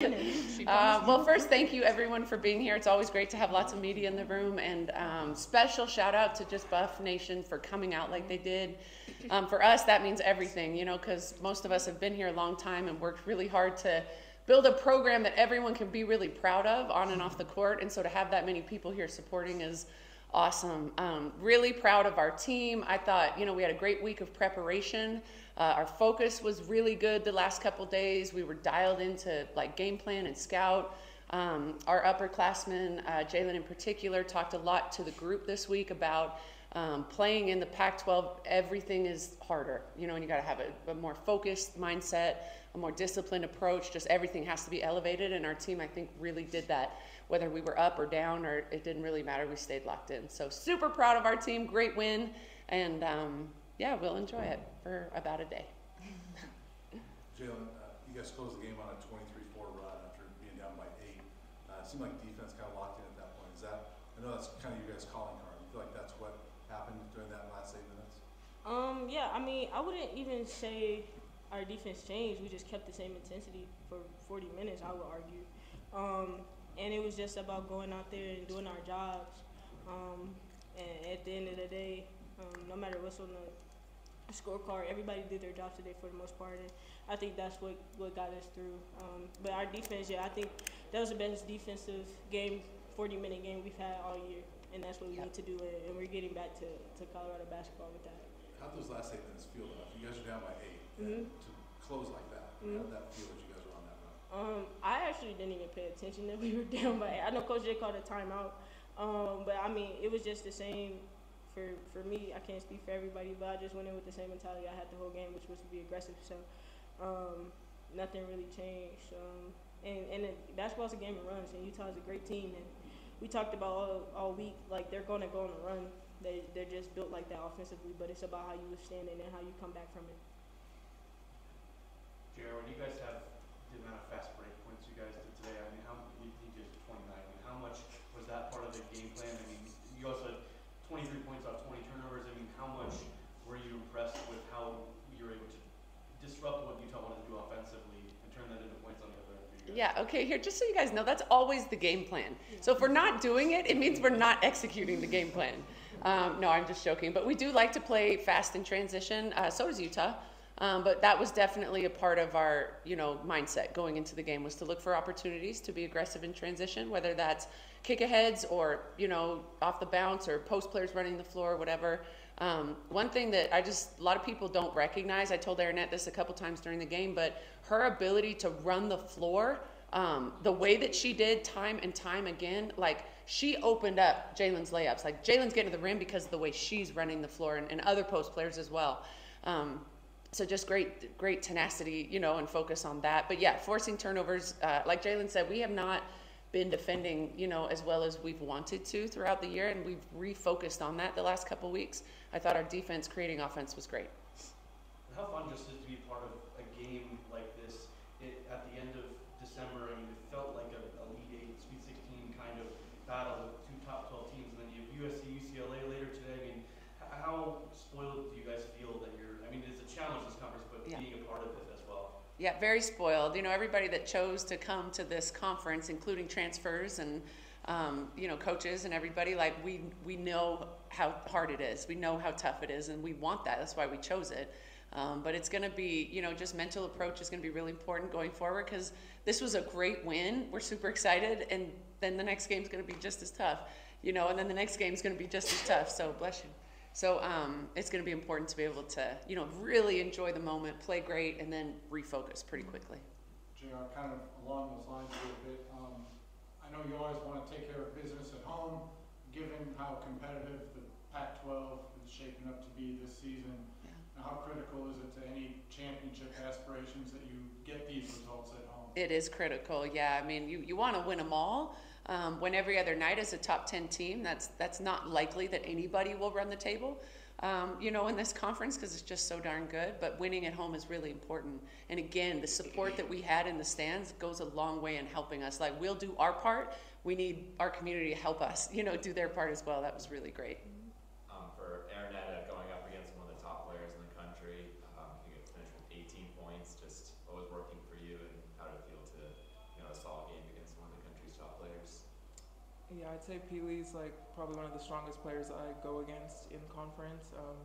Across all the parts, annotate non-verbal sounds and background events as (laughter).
Uh, well, first, thank you everyone for being here. It's always great to have lots of media in the room, and um, special shout out to just Buff Nation for coming out like they did. Um, for us, that means everything, you know, because most of us have been here a long time and worked really hard to build a program that everyone can be really proud of on and off the court. And so to have that many people here supporting is awesome. Um, really proud of our team. I thought, you know, we had a great week of preparation. Uh, our focus was really good the last couple days. We were dialed into like game plan and scout. Um, our upperclassmen, uh, Jaylyn in particular, talked a lot to the group this week about um, playing in the Pac 12. Everything is harder, you know, and you got to have a, a more focused mindset, a more disciplined approach. Just everything has to be elevated, and our team, I think, really did that. Whether we were up or down, or it didn't really matter, we stayed locked in. So, super proud of our team. Great win, and um, yeah, we'll enjoy it for about a day. (laughs) Jaylyn, uh, you guys closed the game on a 23-4 run after being down by eight. Uh, it seemed like defense kind of locked in at that point. Is that? I know that's kind of you guys' calling card. You feel like that's what happened during that last eight minutes? Um, yeah, I mean, I wouldn't even say our defense changed. We just kept the same intensity for 40 minutes, I would argue. Um, and it was just about going out there and doing our jobs. Um, and at the end of the day, um, no matter what's on the scorecard. Everybody did their job today for the most part, and I think that's what, what got us through. Um, but our defense, yeah, I think that was the best defensive game, 40 minute game we've had all year, and that's what we yep. need to do, and we're getting back to, to Colorado basketball with that. How'd those last eight minutes feel though? You guys are down by 8 mm-hmm. to close like that. Mm-hmm. How'd that feel as you guys were on that run? Um, I actually didn't even pay attention that we were (laughs) down by eight. I know Coach J called a timeout, um, but I mean, it was just the same for for me, I can't speak for everybody, but I just went in with the same mentality I had the whole game, which was to be aggressive. So um, nothing really changed. Um, and and it, basketball's a game of runs, and Utah's a great team. And we talked about all, all week, like they're going to go on a run. They they're just built like that offensively, but it's about how you withstand it and how you come back from it. When you guys have the amount of fast break points you guys did today, I mean, how you, you did 29. I mean, how much was that part of the game plan? I mean, you also had 23 points off 20 turnovers. I mean, how much were you impressed with how you were able to disrupt what Utah wanted to do offensively and turn that into points on the other end? Yeah, okay, here, just so you guys know, that's always the game plan. So if we're not doing it, it means we're not executing the game plan. Um, no, I'm just joking. But we do like to play fast in transition. Uh, so does Utah. Um, but that was definitely a part of our, you know, mindset going into the game was to look for opportunities to be aggressive in transition, whether that's kick aheads or you know off the bounce or post players running the floor, or whatever. Um, one thing that I just a lot of people don't recognize. I told Aaronette this a couple times during the game, but her ability to run the floor, um, the way that she did time and time again, like she opened up Jaylyn's layups. Like Jaylyn's getting to the rim because of the way she's running the floor, and, and other post players as well. Um, so just great, great tenacity, you know, and focus on that. But yeah, forcing turnovers, uh, like Jaylyn said, we have not been defending, you know, as well as we've wanted to throughout the year, and we've refocused on that the last couple weeks. I thought our defense creating offense was great. How fun just is to be part of a game like this it, at the end of December? I mean, it felt like a, a Elite Eight, Sweet 16 kind of battle with two top 12 teams, and then you have USC, UCLA later today. I mean, how spoiled do you guys feel that you're? I mean, it's a challenge this conference, but yeah. being a part of it yeah, very spoiled. You know, everybody that chose to come to this conference, including transfers and um, you know coaches and everybody, like we we know how hard it is. We know how tough it is, and we want that. That's why we chose it. Um, but it's going to be, you know, just mental approach is going to be really important going forward because this was a great win. We're super excited, and then the next game is going to be just as tough, you know, and then the next game is going to be just as tough. So bless you. So um, it's going to be important to be able to, you know, really enjoy the moment, play great, and then refocus pretty quickly. JR, kind of along those lines a little bit, um, I know you always want to take care of business at home, given how competitive the Pac-12 is shaping up to be this season. Yeah. How critical is it to any championship aspirations that you get these results at home? It is critical, yeah. I mean, you, you want to win them all, um, when every other night is a top 10 team, that's, that's not likely that anybody will run the table, um, you know, in this conference because it's just so darn good. But winning at home is really important. And again, the support that we had in the stands goes a long way in helping us. Like, we'll do our part. We need our community to help us, you know, do their part as well. That was really great. Yeah, I'd say Pili's like probably one of the strongest players I go against in conference. Um,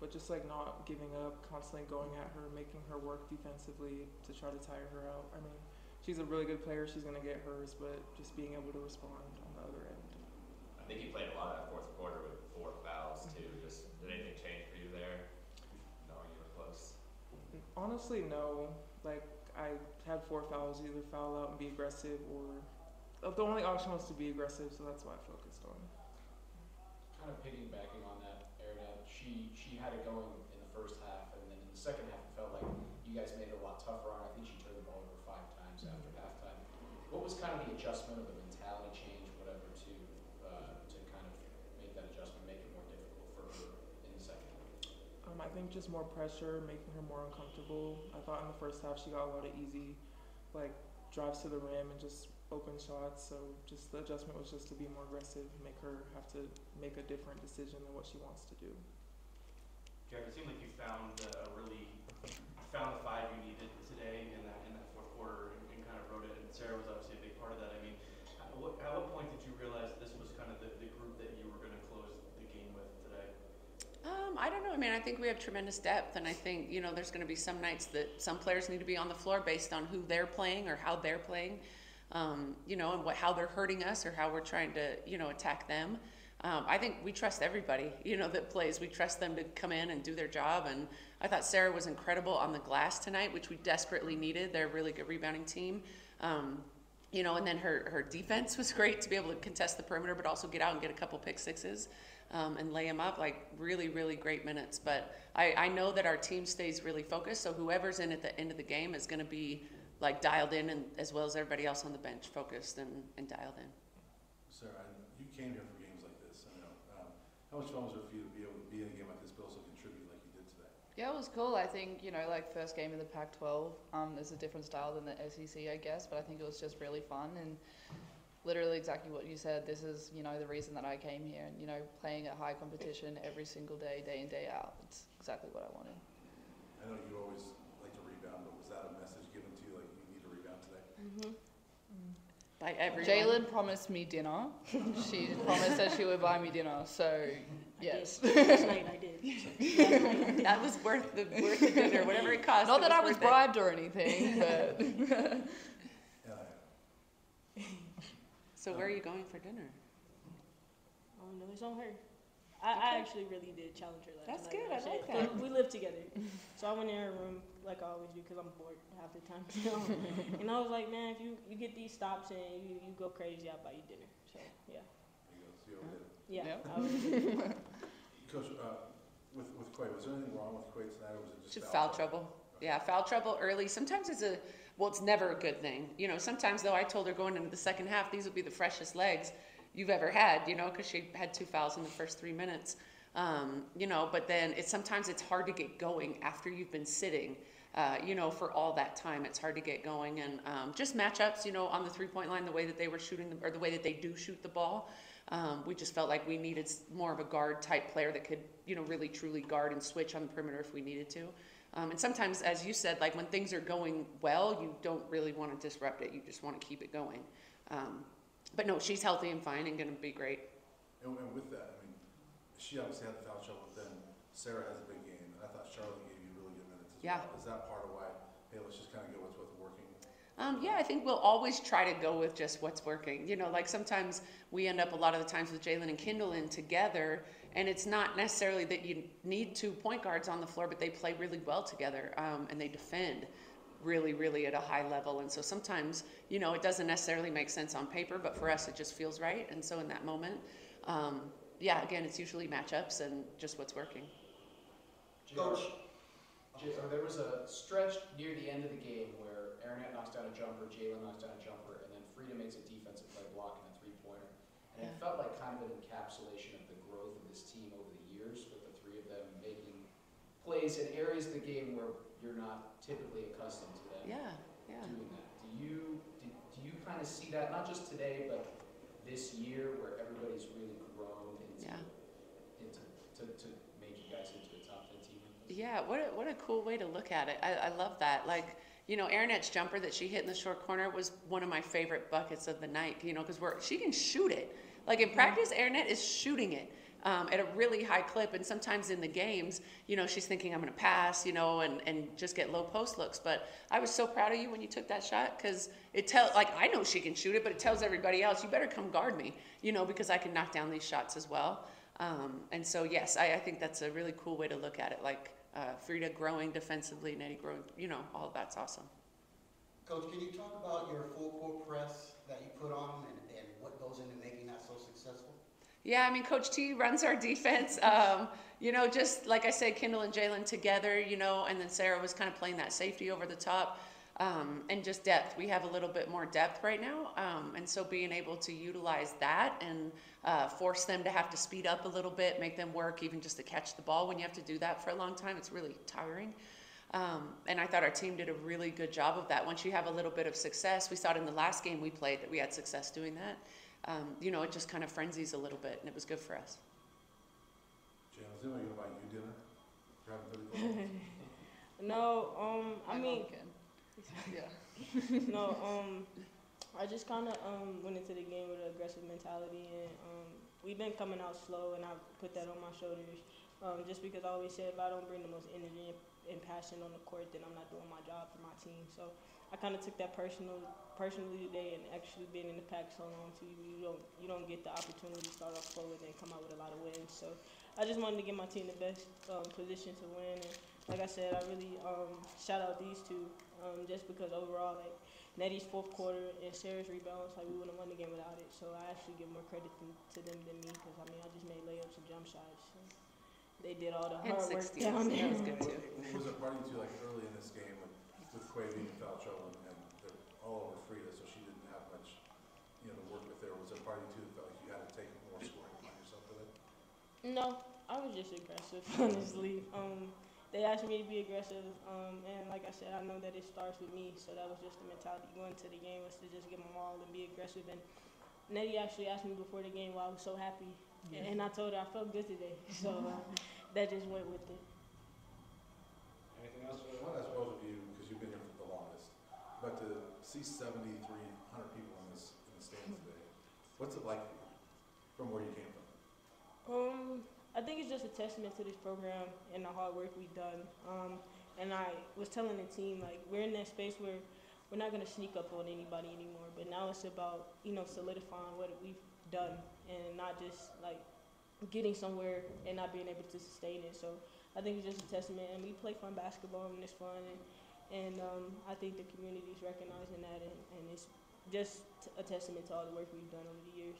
but just like not giving up, constantly going at her, making her work defensively to try to tire her out. I mean, she's a really good player. She's gonna get hers, but just being able to respond on the other end. I think you played a lot of that fourth quarter with four fouls too. Just did anything change for you there? Knowing you were close. Honestly, no. Like I had four fouls, either foul out and be aggressive, or the only option was to be aggressive, so that's what I focused on. Kind of piggybacking on that, Aaron, she, she had it going in the first half, and then in the second half, it felt like you guys made it a lot tougher on her. I think she turned the ball over five times after halftime. What was kind of the adjustment or the mentality change, whatever, to, uh, to kind of make that adjustment, make it more difficult for her in the second half? Um, I think just more pressure, making her more uncomfortable. I thought in the first half she got a lot of easy, like drives to the rim and just open shots. So just the adjustment was just to be more aggressive, make her have to make a different decision than what she wants to do. Jack, it seemed like you found uh, a really found the five you needed today in that in that fourth quarter and, and kind of wrote it. And Sarah was obviously a big part of that. I mean, at what, at what point did you realize this was kind of the, the group that you were going to close the game with today? Um, I don't know. I mean, I think we have tremendous depth, and I think you know there's going to be some nights that some players need to be on the floor based on who they're playing or how they're playing, um, you know, and what how they're hurting us or how we're trying to you know attack them. Um, I think we trust everybody, (laughs) you know, that plays. We trust them to come in and do their job. And I thought Sarah was incredible on the glass tonight, which we desperately needed. They're a really good rebounding team. Um, you know, and then her, her defense was (laughs) great to be able to contest the perimeter, but also get out and get a couple pick sixes um, and lay them up. Like really, really great minutes. But I, I know that our team stays really focused. So whoever's in at the end of the game is going to be like dialed in, and as well as everybody else on the bench, focused and, and dialed in. Sarah, I- you came here for games like this, I know, um, how much fun was it for you to be able to be in a game like this, but also contribute like you did today? Yeah, it was cool. I think, you know, like first game in the Pac 12, um, there's a different style than the SEC, I guess, but I think it was just really fun and literally exactly what you said. This is, you know, the reason that I came here and, you know, playing at high competition every single day, day in, day out. It's exactly what I wanted. I know you always like to rebound, but was that a message given to you, like you need to rebound today? Mm-hmm. By everyone. Jaylyn promised me dinner. she (laughs) promised that she would buy me dinner. So, yes. Last night I did. (laughs) that was worth the worth the dinner, whatever it cost. Not it that I was worth it. bribed or anything, (laughs) but So where are you going for dinner? Oh no, it's on her. I, I actually really did challenge her last That's night. good, I said- like that. We, we live together, so I went in her room like I always do because I'm bored half the time. (laughs) (laughs) and I was like, man, if you, you get these stops and you, you go crazy, I'll buy you dinner. So yeah, there you go, see over there. yeah. Yeah. (laughs) Coach, uh, with, with Quay, was there anything wrong with Quay tonight, or was it just Just foul foul trouble. Yeah, foul trouble early. Sometimes it's a well, it's never a good thing. You know, sometimes though, I told her going into the second half, these would be the freshest legs you've ever had. You know, because she had two fouls in the first three minutes. Um, you know, but then it's sometimes it's hard to get going after you've been sitting. Uh, you know, for all that time, it's hard to get going, and um, just matchups. You know, on the three-point line, the way that they were shooting, the, or the way that they do shoot the ball, um, we just felt like we needed more of a guard type player that could, you know, really truly guard and switch on the perimeter if we needed to. Um, and sometimes, as you said, like when things are going well, you don't really want to disrupt it. You just want to keep it going. Um, but no, she's healthy and fine and going to be great. And, and with that, I mean, she obviously had the foul trouble, but then Sarah has a big game, and I thought Charlotte gave you really good minutes as Yeah. well. Is that part of why, hey, let's just kind of go with what's working? Um, yeah, I think we'll always try to go with just what's working. You know, like sometimes we end up a lot of the times with Jaylyn and Kindyll in together, and it's not necessarily that you need two point guards on the floor, but they play really well together um, and they defend really, really at a high level. And so sometimes, you know, it doesn't necessarily make sense on paper, but for us, it just feels right. And so in that moment, um, yeah, again, it's usually matchups and just what's working. Coach, there was a stretch near the end of the game where Aaronette knocks down a jumper, Jaylyn knocks down a jumper, and then Frida makes a defensive play block and a three-pointer. And it felt like kind of an encapsulation of the growth of this team over the years, with the three of them making plays in areas of the game where you're not typically accustomed to them Yeah, yeah. doing that. Do you, do, do you kind of see that, not just today, but this year where everybody's really grown into, Yeah. into, to, to make you guys into a top ten team? Yeah, what a, what a cool way to look at it. I, I love that. Like, you know, Aaronette's jumper that she hit in the short corner was one of my favorite buckets of the night, you know, because we're, she can shoot it. Like in practice, Aaronette is shooting it um, at a really high clip. And sometimes in the games, you know, she's thinking, I'm going to pass, you know, and, and just get low post looks. But I was so proud of you when you took that shot because it tells, like, I know she can shoot it, but it tells everybody else, you better come guard me, you know, because I can knock down these shots as well. Um, and so, yes, I, I think that's a really cool way to look at it. Like, uh, Frida growing defensively, Nettie growing, you know, all of that's awesome. Coach, can you talk about your full court press that you put on and, and what goes into making that so successful? Yeah, I mean, Coach T runs our defense. Um, you know, just like I said, Kindyll and Jaylyn together, you know, and then Sarah was kind of playing that safety over the top. Um, and just depth. We have a little bit more depth right now. Um, and so being able to utilize that and uh, force them to have to speed up a little bit, make them work even just to catch the ball when you have to do that for a long time, it's really tiring. Um, and I thought our team did a really good job of that. Once you have a little bit of success, we saw it in the last game we played that we had success doing that. Um, you know, it just kind of frenzies a little bit, and it was good for us. Jan, is anybody gonna buy you dinner for having thirty No, um, I My mean. (laughs) Yeah. (laughs) no, um, I just kind of um went into the game with an aggressive mentality, and um, we've been coming out slow, and I put that on my shoulders. Um, just because I always said if I don't bring the most energy and, passion on the court, then I'm not doing my job for my team. So I kind of took that personal, personally today, and actually being in the Pac so long too, you don't you don't get the opportunity to start off slow and come out with a lot of wins. So I just wanted to give my team the best um, position to win, and like I said, I really um, shout out these two um, just because overall, like Nettie's fourth quarter and Sarah's rebounds, like we wouldn't have won the game without it. So I actually give more credit to, to them than me because I mean I just made layups and jump shots. So they did all the And hard work 60s, down that there. was good too. Was it part of you too, like early in this game with, with Quay being in foul trouble and they're all over Frida, so she didn't have much, you know, to work with there, was a party too that felt like you had to take more scoring upon yourself with it? No, I was just aggressive, (laughs) honestly. Um, they asked me to be aggressive, um, and like I said, I know that it starts with me, so that was just the mentality going into the game was to just give them all and be aggressive. And Nettie actually asked me before the game why I was so happy, and, and I told her I felt good today, (laughs) so uh, that just went with it. Anything else? I want to ask both of you, because you've been here for the longest, but to see seventy-three hundred people in this, in the stands today, what's it like for you, from where you came from? Um, I think it's just a testament to this program and the hard work we've done. Um, and I was telling the team like we're in that space where we're not gonna sneak up on anybody anymore. But now it's about you know solidifying what we've done and not just like getting somewhere and not being able to sustain it. So I think it's just a testament. And we play fun basketball and it's fun. And and um, I think the community's recognizing that and, and it's just a testament to all the work we've done over the years.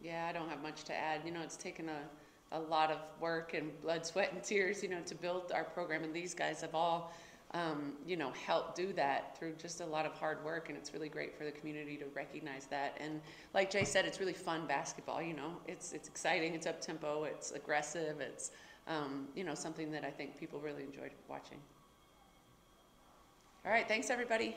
Yeah, I don't have much to add. You know, it's taken a, a lot of work and blood, sweat, and tears, you know, to build our program. And these guys have all, um, you know, help do that through just a lot of hard work. And it's really great for the community to recognize that. And like Jay said, it's really fun basketball. You know, it's it's exciting. It's up tempo. It's aggressive. It's um, you know something that I think people really enjoyed watching. All right, thanks everybody.